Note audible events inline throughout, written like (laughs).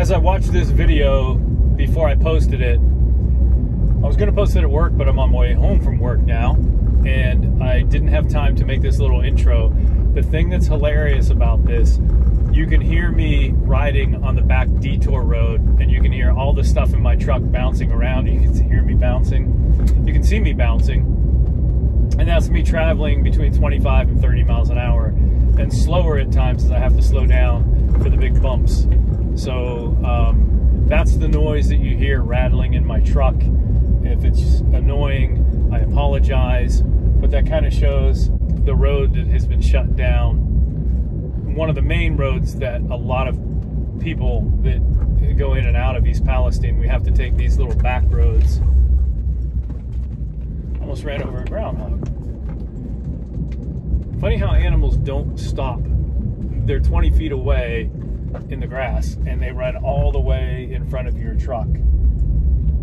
as I watched this video before I posted it, I was going to post it at work, but I'm on my way home from work now, and I didn't have time to make this little intro. The thing that's hilarious about this, you can hear me riding on the back detour road, and you can hear all the stuff in my truck bouncing around. You can hear me bouncing. You can see me bouncing. And that's me traveling between 25 and 30 miles an hour, at times as I have to slow down for the big bumps. So um, that's the noise that you hear rattling in my truck. If it's annoying, I apologize, but that kind of shows the road that has been shut down. One of the main roads that a lot of people that go in and out of East Palestine, we have to take these little back roads. Almost ran over a groundhog. Funny how animals don't stop. They're 20 feet away in the grass and they run all the way in front of your truck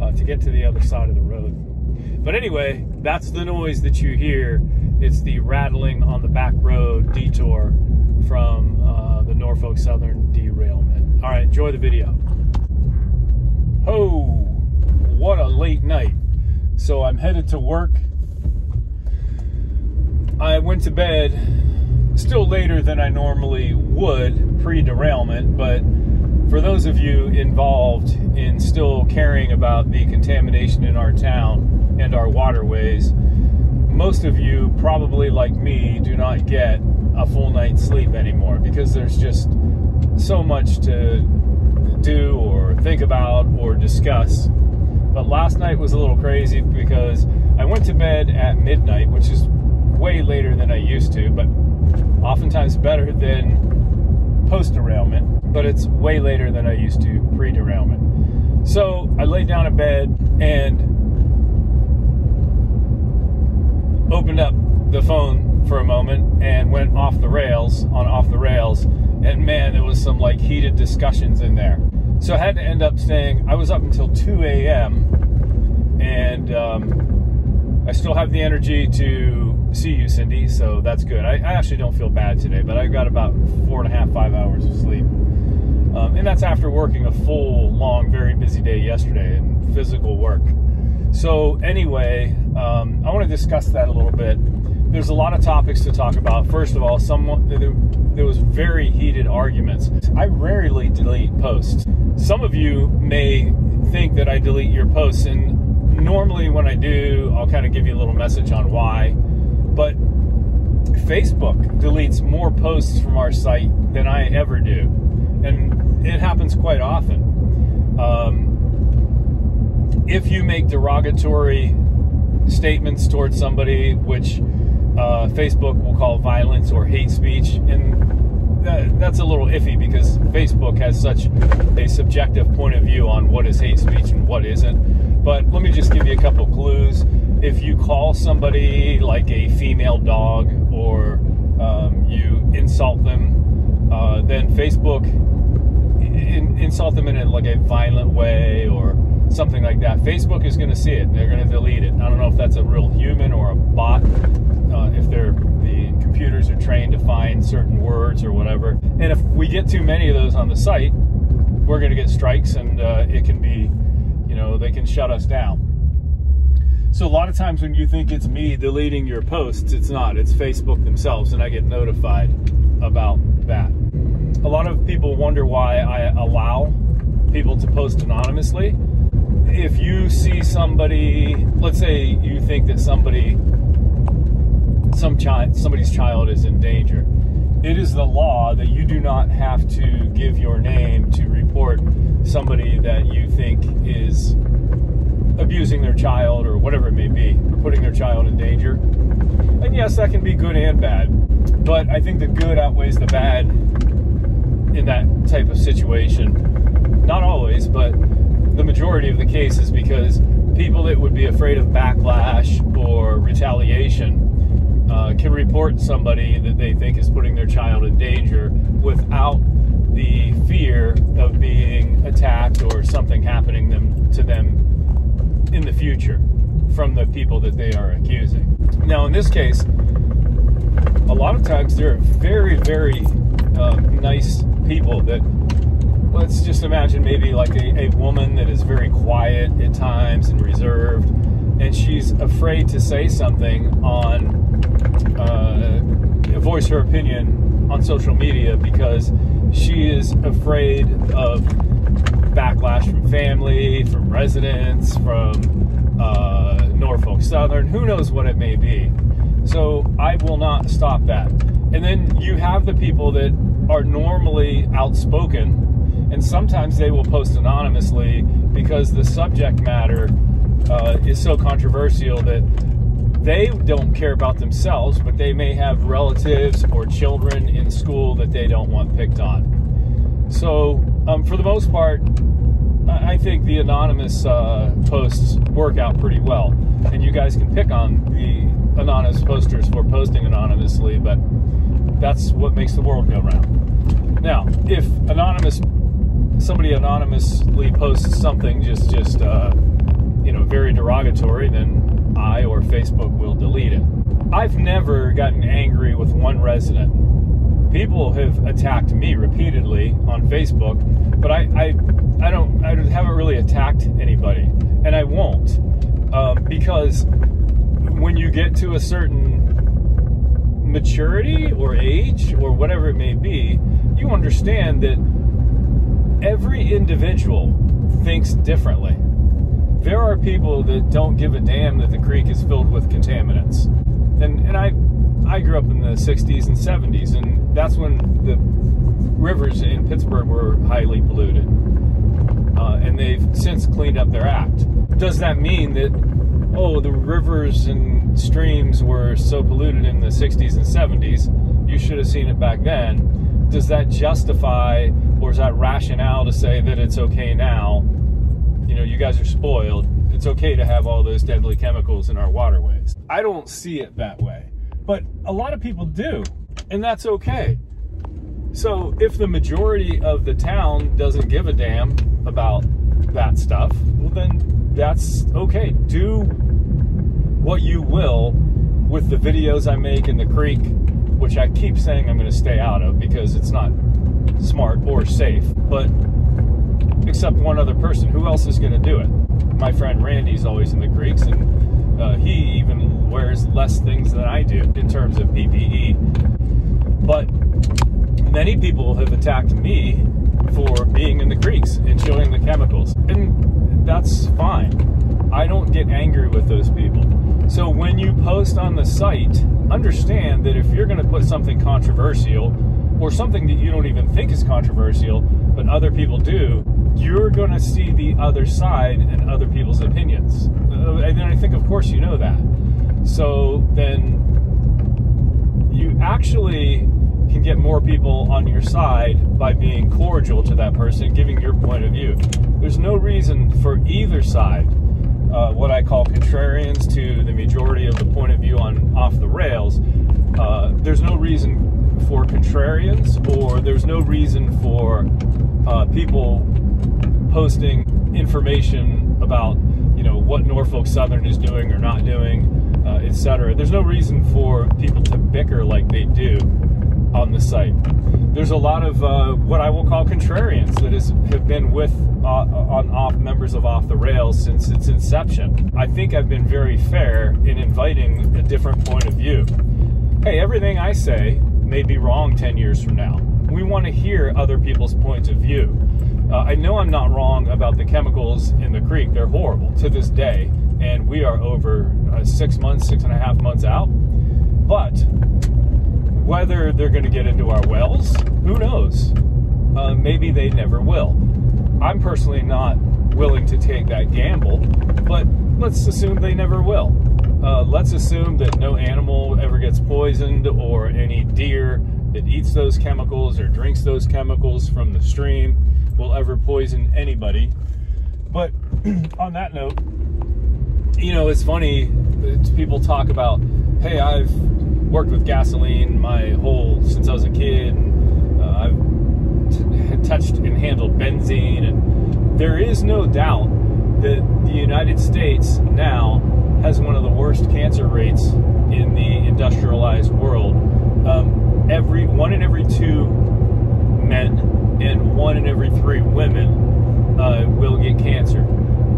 uh, to get to the other side of the road. But anyway, that's the noise that you hear. It's the rattling on the back road detour from uh, the Norfolk Southern derailment. All right, enjoy the video. Oh, what a late night. So I'm headed to work. I went to bed still later than I normally would pre derailment, but for those of you involved in still caring about the contamination in our town and our waterways, most of you, probably like me, do not get a full night's sleep anymore because there's just so much to do or think about or discuss. But last night was a little crazy because I went to bed at midnight, which is way later than I used to, but oftentimes better than post derailment, but it's way later than I used to pre derailment. So I laid down in bed and opened up the phone for a moment and went off the rails on off the rails. And man, there was some like heated discussions in there. So I had to end up staying, I was up until 2 a.m. and um, I still have the energy to see you, Cindy. So that's good. I, I, actually don't feel bad today, but I got about four and a half, five hours of sleep. Um, and that's after working a full, long, very busy day yesterday in physical work. So, anyway, um, I want to discuss that a little bit. There's a lot of topics to talk about. First of all, someone there, there was very heated arguments. I rarely delete posts. Some of you may think that I delete your posts, and normally when I do, I'll kind of give you a little message on why but Facebook deletes more posts from our site than I ever do. And it happens quite often. Um, if you make derogatory statements towards somebody, which uh, Facebook will call violence or hate speech, and that, that's a little iffy because Facebook has such a subjective point of view on what is hate speech and what isn't. But let me just give you a couple clues if you call somebody like a female dog or um, you insult them, uh, then Facebook in, insult them in a, like a violent way or something like that. Facebook is going to see it. They're going to delete it. I don't know if that's a real human or a bot. Uh, if they're the computers are trained to find certain words or whatever. And if we get too many of those on the site, we're going to get strikes, and uh, it can be, you know, they can shut us down. So a lot of times when you think it's me deleting your posts, it's not. It's Facebook themselves, and I get notified about that. A lot of people wonder why I allow people to post anonymously. If you see somebody, let's say you think that somebody, some child, somebody's child is in danger, it is the law that you do not have to give your name to report somebody that you think is abusing their child or whatever it may be, or putting their child in danger. And yes, that can be good and bad, but I think the good outweighs the bad in that type of situation. Not always, but the majority of the cases because people that would be afraid of backlash or retaliation uh, can report somebody that they think is putting their child in danger without the fear of being attacked or something happening them to them in the future from the people that they are accusing. Now, in this case, a lot of times they're very, very um, nice people that let's just imagine maybe like a, a woman that is very quiet at times and reserved, and she's afraid to say something on, uh, voice her opinion on social media because she is afraid of backlash from family, from residents, from uh, Norfolk Southern, who knows what it may be. So I will not stop that. And then you have the people that are normally outspoken, and sometimes they will post anonymously because the subject matter uh, is so controversial that they don't care about themselves, but they may have relatives or children in school that they don't want picked on. So, um, for the most part, I think the anonymous uh, posts work out pretty well, and you guys can pick on the anonymous posters for posting anonymously, but that's what makes the world go round. Now, if anonymous somebody anonymously posts something just just uh, you know very derogatory, then I or Facebook will delete it. I've never gotten angry with one resident. People have attacked me repeatedly on Facebook, but I I, I don't I haven't really attacked anybody, and I won't um, because when you get to a certain maturity or age or whatever it may be, you understand that every individual thinks differently. There are people that don't give a damn that the creek is filled with contaminants. And and I I grew up in the 60s and 70s and that's when the rivers in Pittsburgh were highly polluted. Uh, and they've since cleaned up their act. Does that mean that oh, the rivers and streams were so polluted in the 60s and 70s, you should have seen it back then. Does that justify, or is that rationale to say that it's okay now? You know, you guys are spoiled. It's okay to have all those deadly chemicals in our waterways. I don't see it that way. But a lot of people do, and that's okay. So if the majority of the town doesn't give a damn about that stuff, well, then that's okay. Do what you will with the videos I make in the creek, which I keep saying I'm going to stay out of because it's not smart or safe. But except one other person, who else is going to do it? My friend Randy's always in the creeks, and uh, he even wears less things than I do in terms of PPE. But many people have attacked me for being in the creeks and showing the chemicals, and that's fine. I don't get angry with those people. So when you post on the site, understand that if you're going to put something controversial or something that you don't even think is controversial, but other people do, you're going to see the other side and other people's opinions. Uh, and I think, of course, you know that. So then you actually can get more people on your side by being cordial to that person, giving your point of view. There's no reason for either side uh, what I call contrarians to the majority of the point of view on off the rails, uh, there's no reason for contrarians or there's no reason for uh, people posting information about you know what Norfolk Southern is doing or not doing, uh, etc. There's no reason for people to bicker like they do on the site. There's a lot of uh, what I will call contrarians that is, have been with uh, on off members of Off the Rails since its inception. I think I've been very fair in inviting a different point of view. Hey, everything I say may be wrong 10 years from now. We want to hear other people's points of view. Uh, I know I'm not wrong about the chemicals in the creek. They're horrible to this day, and we are over uh, six months, six and a half months out. But whether they're going to get into our wells, who knows? Uh, maybe they never will. I'm personally not willing to take that gamble, but let's assume they never will. Uh, let's assume that no animal ever gets poisoned or any deer that eats those chemicals or drinks those chemicals from the stream will ever poison anybody. But (clears throat) on that note, you know, it's funny, it's people talk about, hey, I've worked with gasoline my whole since I was a kid. Uh, I've touched and handled benzene, and there is no doubt that the United States now has one of the worst cancer rates in the industrialized world. Um, every one in every two men and one in every three women uh, will get cancer.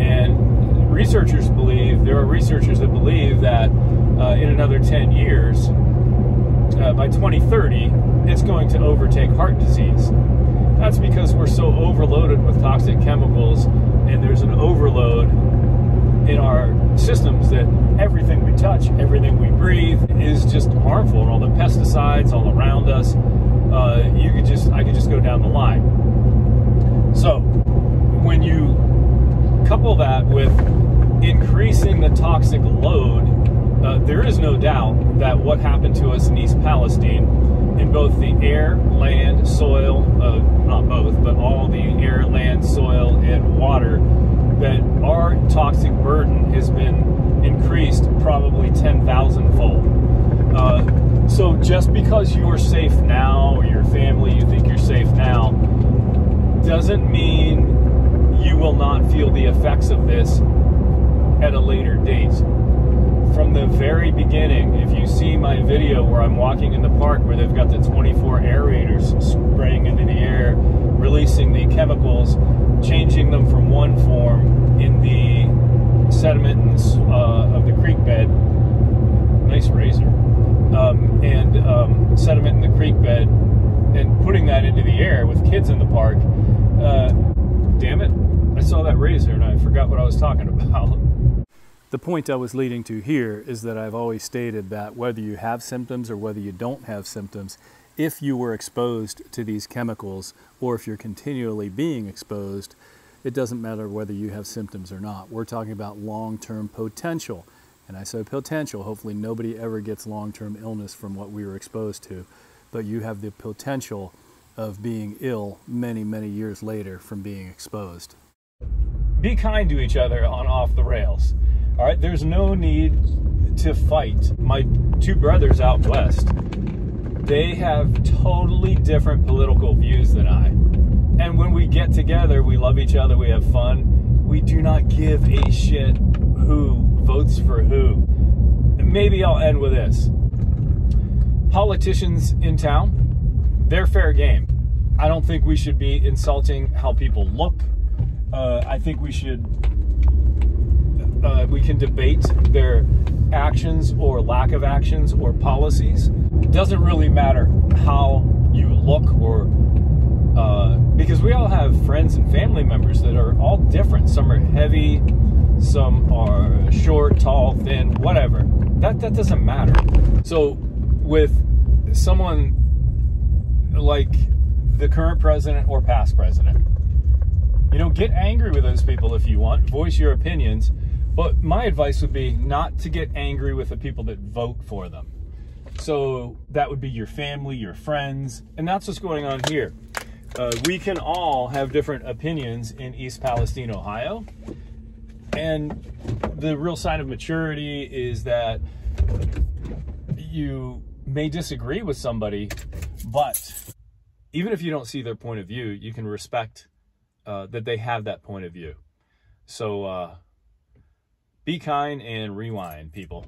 And researchers believe, there are researchers that believe that uh, in another 10 years, uh, by 2030, it's going to overtake heart disease. That's because we're so overloaded with toxic chemicals and there's an overload in our systems that everything we touch, everything we breathe is just harmful, and all the pesticides all around us. Uh, you could just, I could just go down the line. So, when you couple that with increasing the toxic load, uh, there is no doubt that what happened to us in East Palestine, in both the air, land, soil, uh, not both, but all the air, land, soil, and water that our toxic burden has been increased probably 10,000 fold. Uh, so just because you are safe now or your family, you think you're safe now, doesn't mean you will not feel the effects of this at a later date. From the very beginning, if you see my video where I'm walking in the park where they've got the 24 aerators spraying into the air, releasing the chemicals, changing them from one form in the sediment uh, of the creek bed. Nice razor. Um, and um, sediment in the creek bed and putting that into the air with kids in the park. Uh, damn it. I saw that razor and I forgot what I was talking (laughs) about. The point I was leading to here is that I've always stated that whether you have symptoms or whether you don't have symptoms, if you were exposed to these chemicals or if you're continually being exposed, it doesn't matter whether you have symptoms or not. We're talking about long-term potential. And I say potential, hopefully nobody ever gets long-term illness from what we were exposed to, but you have the potential of being ill many, many years later from being exposed. Be kind to each other on Off the Rails. All right, there's no need to fight. My two brothers out west, they have totally different political views than I. And when we get together, we love each other, we have fun. We do not give a shit who votes for who. Maybe I'll end with this. Politicians in town, they're fair game. I don't think we should be insulting how people look. Uh, I think we should, uh, we can debate their actions or lack of actions or policies. It doesn't really matter how you look or uh, because we all have friends and family members that are all different. Some are heavy, some are short, tall, thin, whatever. That that doesn't matter. So with someone like the current president or past president, you know, get angry with those people if you want, voice your opinions. But my advice would be not to get angry with the people that vote for them. So that would be your family, your friends, and that's what's going on here. Uh, we can all have different opinions in East Palestine, Ohio. And the real sign of maturity is that you may disagree with somebody, but even if you don't see their point of view, you can respect uh, that they have that point of view. So uh, be kind and rewind, people.